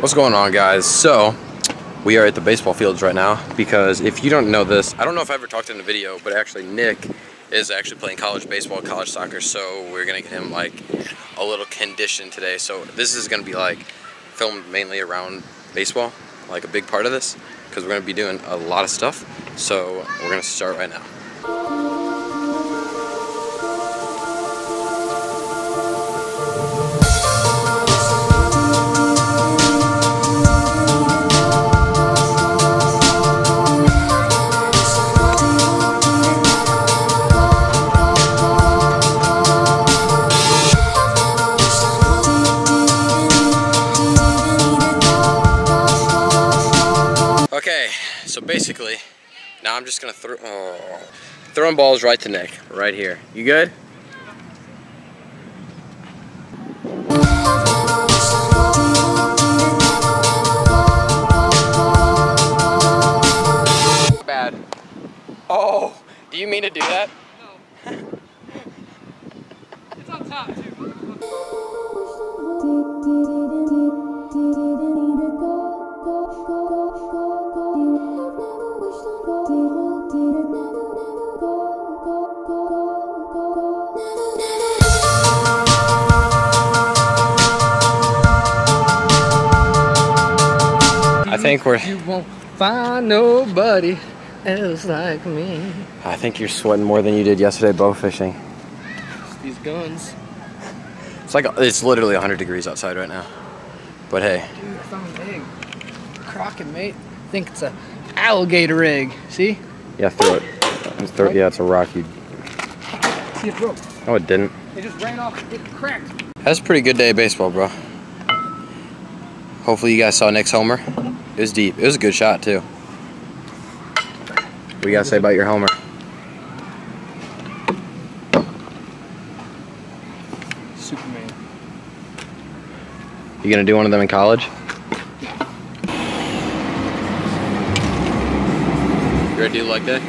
What's going on guys? So, we are at the baseball fields right now because if you don't know this, I don't know if I ever talked in a video, but actually Nick is actually playing college baseball, college soccer, so we're gonna get him like a little condition today. So this is gonna be like filmed mainly around baseball, like a big part of this, because we're gonna be doing a lot of stuff. So we're gonna start right now. So basically, now I'm just gonna throw oh, throwing balls right to Nick, right here. You good? Bad. Oh, do you mean to do that? It's on top too. I think we're. You won't find nobody else like me. I think you're sweating more than you did yesterday bow fishing. These guns. It's like it's literally 100 degrees outside right now. But hey, Dude, I found an egg. Crockett, mate. I think it's a alligator egg. See? yeah, throw it. Just throw it. Yeah, it's a rock. You. See it broke. No, it didn't. It just ran off. It cracked. That's a pretty good day of baseball, bro. Hopefully you guys saw Nick's homer. It was deep. It was a good shot too. What do you gotta say about your homer? Superman. You gonna do one of them in college? You ready to do leg day?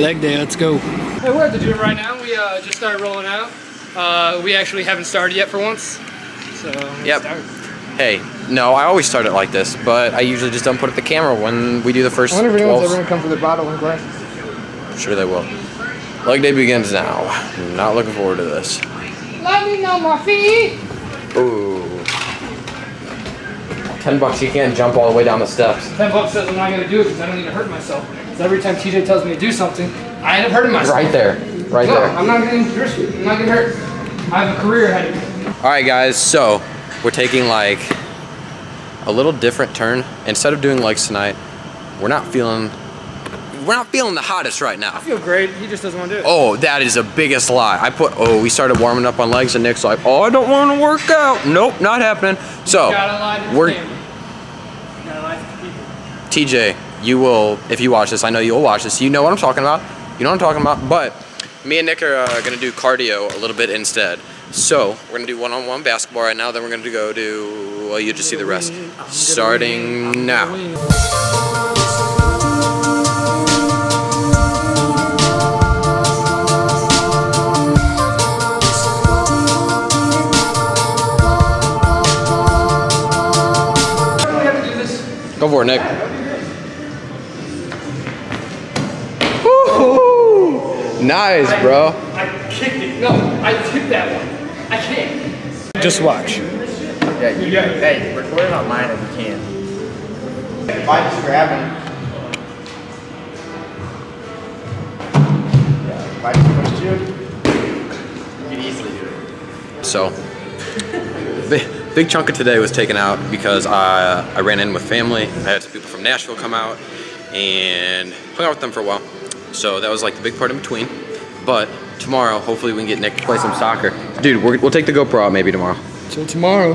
Leg day, let's go. Hey, we're at the gym right now. We uh, just started rolling out. Uh, we actually haven't started yet for once. So, let's Yep. start. Hey, no, I always start it like this, but I usually just don't put up the camera when we do the first I wonder if anyone's 12s. ever gonna come for their bottle and glasses. Sure they will. Leg day begins now. Not looking forward to this. Let me know my feet. Ooh. Ten bucks, you can't jump all the way down the steps. Ten bucks says I'm not gonna do it because I don't need to hurt myself. So every time TJ tells me to do something, I end up hurting myself. Right there. Right No, there. I'm not getting risk it. I'm not getting hurt. I have a career ahead of me. Alright guys, so we're taking like a little different turn. Instead of doing legs tonight, we're not feeling we're not feeling the hottest right now. I feel great. He just doesn't want to do it. Oh, that is the biggest lie. I put oh, we started warming up on legs and Nick's like, oh I don't want to work out. Nope, not happening. So gotta lie to we're gotta lie to. TJ, you will, if you watch this, I know you'll watch this. You know what I'm talking about. You know what I'm talking about. But me and Nick are uh, going to do cardio a little bit instead. So we're to do one-on-one basketball right now. Then we're to go to well, you just see the rest. Starting now. Go for it, Nick. Woo-hoo! Nice, bro. I kicked it. No, I tipped that one. I can't. Just watch. Yeah, you, hey, record it online if you can. If I just grab him. Yeah, if I just pushed you, you could easily do it. So, big, big chunk of today was taken out because I, I ran in with family. I had some people from Nashville come out and hung out with them for a while. So that was like the big part in between. But tomorrow, hopefully we can get Nick to play some soccer. Dude, we will take the GoPro out maybe tomorrow. Till tomorrow.